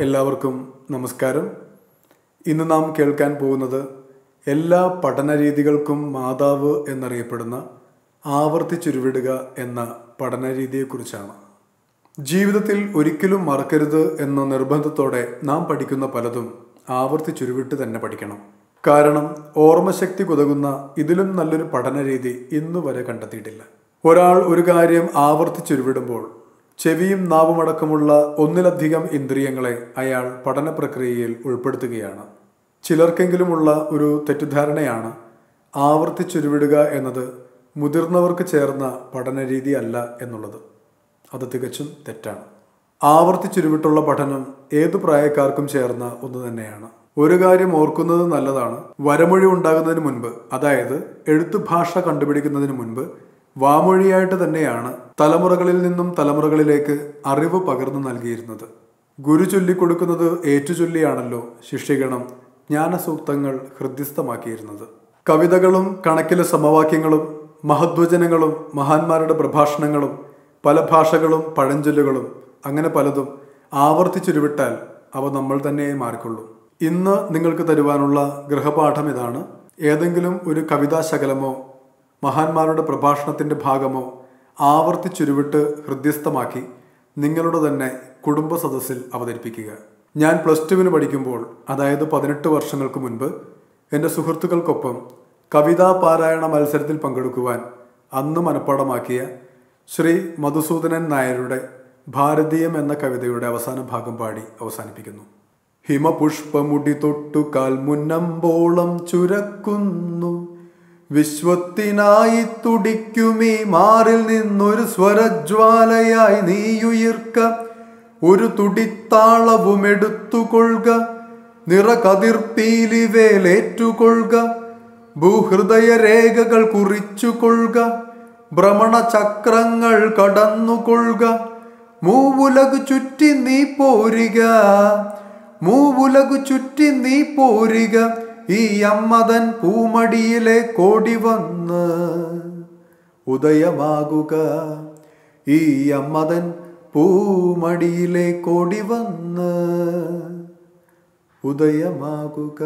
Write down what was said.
എല്ലാവർക്കും നമസ്കാരം. ഇന്ന് നാം കേൾക്കാൻ പോകുന്നത് എല്ലാ പഠന രീതികൾക്കും മാതാവ് എന്നറിയപ്പെടുന്ന ആവർത്തിച്ചുരുവിടുക എന്ന പഠന രീതിയെക്കുറിച്ചാണ് ജീവിതത്തിൽ ഒരിക്കലും മറക്കരുത് എന്ന നിർബന്ധത്തോടെ നാം പഠിക്കുന്ന പലതും ആവർത്തിച്ചുരുവിട്ട് തന്നെ പഠിക്കണം. കാരണം ഓർമ്മശക്തി കുതകുന്ന ഇതിലും നല്ലൊരു പഠന രീതി ഇന്നു കണ്ടെത്തിയിട്ടില്ല. ഒരാൾ ഒരു കാര്യം ആവർത്തിച്ചുരുവിടുമ്പോൾ ചെവിയും നാവുമടക്കമുള്ള ഒന്നിലധികം ഇന്ദ്രിയങ്ങളെ അയാൾ പഠന പ്രക്രിയയിൽ ഉൾപ്പെടുത്തുകയാണ്. ചിലർക്കെങ്കിലുമുള്ള ഒരു തെറ്റിദ്ധാരണയാണ് ആവർത്തിച്ചുരുവിടുക എന്നത് മുതിർന്നവർക്ക് ചേർന്ന പഠന രീതി അല്ല എന്നുള്ളത്. അത് തികച്ചും തെറ്റാണ്. ആവർത്തിച്ചുരുവിട്ടുള്ള പഠനം ഏതു പ്രായക്കാർക്കും ചേർന്ന ഒന്ന് തന്നെയാണ്. ഒരു കാര്യം ഓർക്കുന്നത് നല്ലതാണ്. വരമൊഴി ഉണ്ടാകുന്നതിന് മുൻപ് അതായത് എഴുത്തുഭാഷ കണ്ടുപിടിക്കുന്നതിന് മുൻപ് വാമൊഴിയായിട്ട് തന്നെയാണ് തലമുറകളിൽ നിന്നും തലമുറകളിലേക്ക് അറിവ് പകർന്നു നൽകിയിരുന്നത്. ഗുരു ചൊല്ലിക്കൊടുക്കുന്നത് ഏറ്റുചൊല്ലിയാണല്ലോ ശിഷ്യഗണം ജ്ഞാനസൂക്തങ്ങൾ ഹൃദ്യസ്ഥമാക്കിയിരുന്നത്. കവിതകളും കണക്കിലെ സമവാക്യങ്ങളും മഹദ്വചനങ്ങളും മഹാന്മാരുടെ പ്രഭാഷണങ്ങളും പല ഭാഷകളും പഴഞ്ചൊല്ലുകളും അങ്ങനെ പലതും ആവർത്തിച്ചുരുവിട്ടാൽ അവ നമ്മൾ തന്നെ മാറിക്കൊള്ളും. ഇന്ന് നിങ്ങൾക്ക് തരുവാനുള്ള ഗൃഹപാഠം ഇതാണ്. ഏതെങ്കിലും ഒരു കവിതാശകലമോ മഹാന്മാരുടെ പ്രഭാഷണത്തിന്റെ ഭാഗമോ ആവർത്തിച്ചുരുവിട്ട് ഹൃദ്യസ്ഥമാക്കി നിങ്ങളുടെ തന്നെ കുടുംബ സദസ്സിൽ അവതരിപ്പിക്കുക. ഞാൻ പ്ലസ് ടുവിന് പഠിക്കുമ്പോൾ അതായത് പതിനെട്ട് വർഷങ്ങൾക്ക് മുൻപ് എന്റെ സുഹൃത്തുക്കൾക്കൊപ്പം കവിതാ പാരായണ മത്സരത്തിൽ പങ്കെടുക്കുവാൻ അന്ന് മനഃപ്പാടമാക്കിയ ശ്രീ മധുസൂദനൻ നായരുടെ ഭാരതീയം എന്ന കവിതയുടെ അവസാന ഭാഗം പാടി അവസാനിപ്പിക്കുന്നു. ഹിമപുഷ്പമുടി തൊട്ടു കാൽ മുന്നമ്പോളം ചുരക്കുന്നു. വിശ്വത്തിനായി തുടിക്കുമീ മാറിൽ നിന്നൊരു സ്വരജ്വാലയായി നീയുയിർക്ക. ഒരു തുടിത്താളവും എടുത്തുകൊള്ളുക. നിറകതിർപ്പീലിവേലേറ്റുകൊള്ളുക ഭൂഹൃദയ രേഖകൾ കുറിച്ചുകൊള്ളുക. ഭ്രമണചക്രങ്ങൾ കടന്നുകൊള്ളുക. മൂവുലകു ചുറ്റി നീ പോരുക. മൂവുലകു ചുറ്റി നീ പോരിക. ഈ അമ്മതൻ പൂമടിയിലെ കോടി വന്ന് ഉദയമാകുക. ഈ അമ്മതൻ പൂമടിയിലെ കോടി വന്ന് ഉദയമാകുക.